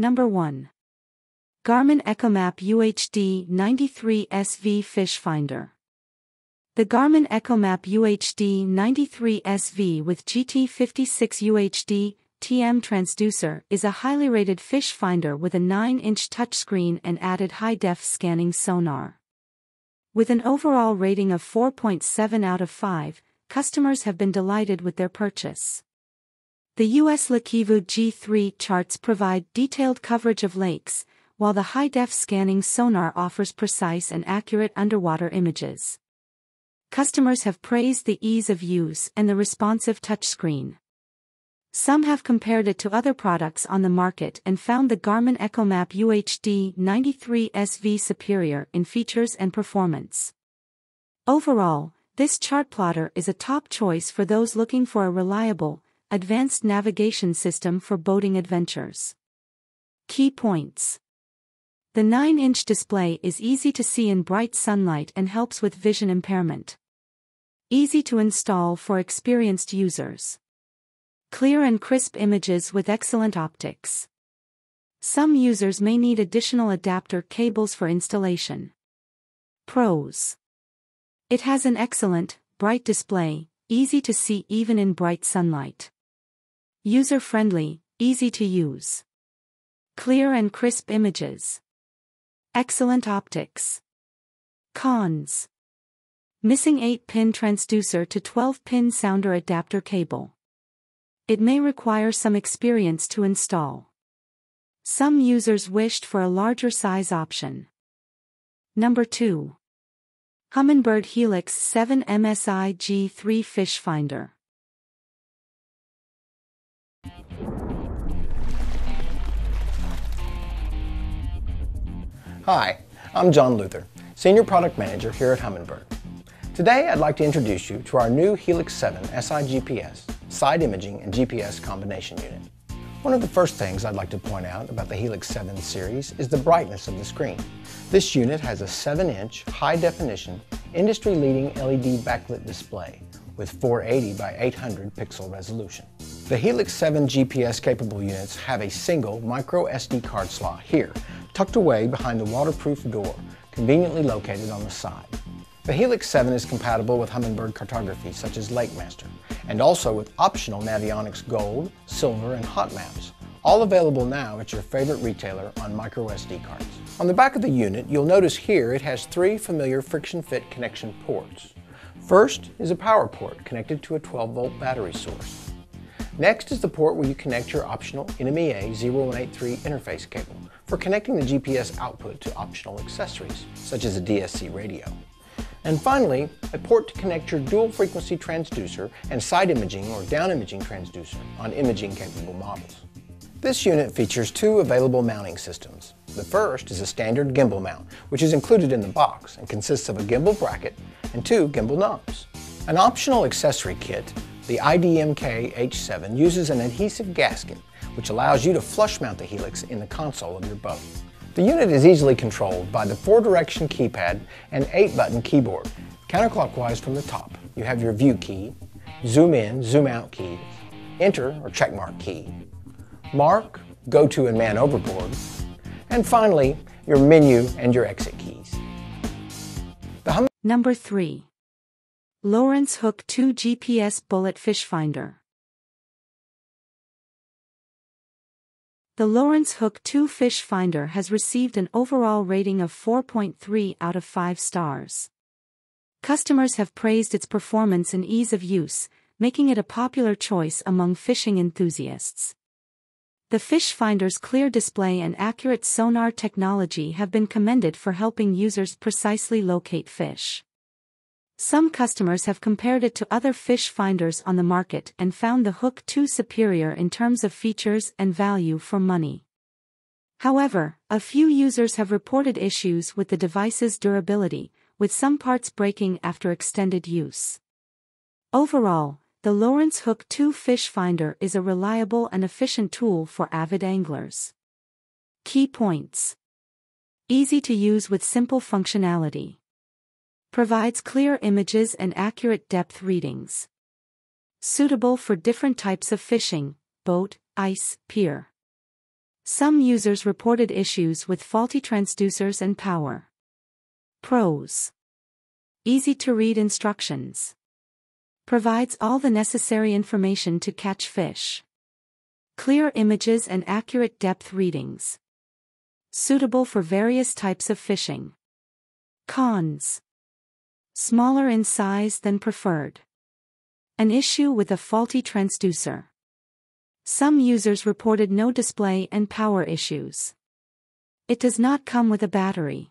Number 1. Garmin EchoMap UHD 93 SV Fish Finder. The Garmin EchoMap UHD 93 SV with GT56 UHD TM transducer is a highly rated fish finder with a 9-inch touchscreen and added high-def scanning sonar. With an overall rating of 4.7 out of 5, customers have been delighted with their purchase. The US LakeVü G3 charts provide detailed coverage of lakes, while the high-def scanning sonar offers precise and accurate underwater images. Customers have praised the ease of use and the responsive touchscreen. Some have compared it to other products on the market and found the Garmin EchoMap UHD 93 SV superior in features and performance. Overall, this chart plotter is a top choice for those looking for a reliable, advanced navigation system for boating adventures. Key points. The 9-inch display is easy to see in bright sunlight and helps with vision impairment. Easy to install for experienced users. Clear and crisp images with excellent optics. Some users may need additional adapter cables for installation. Pros. It has an excellent, bright display, easy to see even in bright sunlight. User-friendly, easy to use. Clear and crisp images. Excellent optics. Cons. Missing 8-pin transducer to 12-pin sounder adapter cable. It may require some experience to install. Some users wished for a larger size option. Number 2. Humminbird Helix 7 MSI G3 Fish Finder. Hi, I'm John Luther, Senior Product Manager here at Humminbird. Today I'd like to introduce you to our new Helix 7 SI GPS side imaging and GPS combination unit. One of the first things I'd like to point out about the Helix 7 series is the brightness of the screen. This unit has a 7-inch, high-definition, industry-leading LED backlit display with 480 by 800 pixel resolution. The Helix 7 GPS-capable units have a single micro SD card slot here, tucked away behind the waterproof door, conveniently located on the side. The Helix 7 is compatible with Humminbird cartography such as LakeMaster, and also with optional Navionics Gold, Silver, and Hot Maps, all available now at your favorite retailer on microSD cards. On the back of the unit, you'll notice here it has three familiar friction-fit connection ports. First is a power port connected to a 12-volt battery source. Next is the port where you connect your optional NMEA 0183 interface cable for connecting the GPS output to optional accessories, such as a DSC radio. And finally, a port to connect your dual frequency transducer and side imaging or down imaging transducer on imaging capable models. This unit features two available mounting systems. The first is a standard gimbal mount, which is included in the box and consists of a gimbal bracket and two gimbal knobs. An optional accessory kit, the IDMK H7 uses an adhesive gasket, which allows you to flush mount the helix in the console of your boat. The unit is easily controlled by the 4-direction keypad and 8-button keyboard. Counterclockwise from the top, you have your view key, zoom in, zoom out key, enter or checkmark key, mark, go to and man overboard, and finally, your menu and your exit keys. Number 3. Lowrance Hook 2 GPS Bullet Fish Finder. The Lowrance Hook 2 Fish Finder has received an overall rating of 4.3 out of 5 stars. Customers have praised its performance and ease of use, making it a popular choice among fishing enthusiasts. The fish finder's clear display and accurate sonar technology have been commended for helping users precisely locate fish. Some customers have compared it to other fish finders on the market and found the Hook 2 superior in terms of features and value for money. However, a few users have reported issues with the device's durability, with some parts breaking after extended use. Overall, the Lowrance Hook 2 Fish Finder is a reliable and efficient tool for avid anglers. Key points Easy to use with simple functionality. Provides clear images and accurate depth readings. Suitable for different types of fishing, boat, ice, pier. Some users reported issues with faulty transducers and power. Pros. Easy to read instructions. Provides all the necessary information to catch fish. Clear images and accurate depth readings. Suitable for various types of fishing. Cons. Smaller in size than preferred. An issue with a faulty transducer. Some users reported no display and power issues. It does not come with a battery.